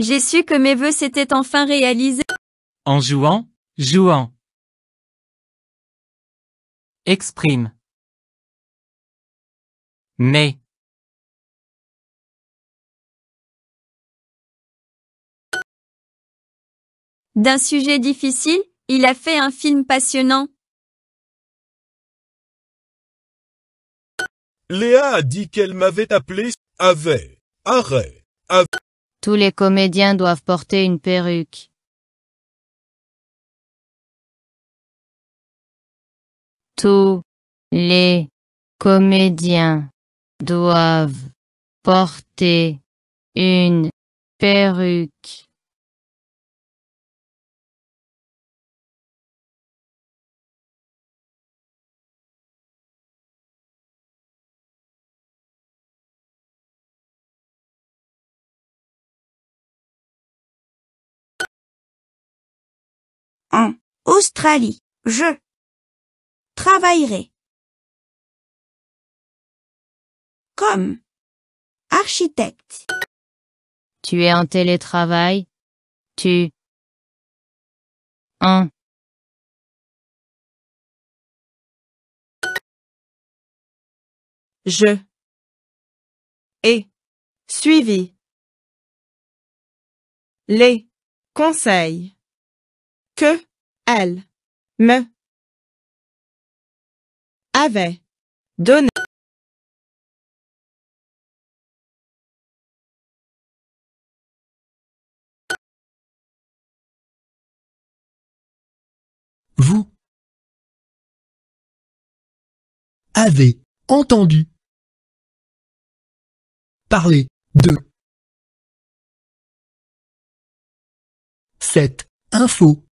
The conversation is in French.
J'ai su que mes vœux s'étaient enfin réalisés. En jouant, jouant. Exprime. Mais. D'un sujet difficile, il a fait un film passionnant. Léa a dit qu'elle m'avait appelé avait, arrêt, avait. Tous les comédiens doivent porter une perruque. Tous les comédiens doivent porter une perruque. Australie, je travaillerai comme architecte. Tu es en télétravail? Tu en Je ai suivi les conseils que elle me avait donné. Vous avez entendu parler de cette info.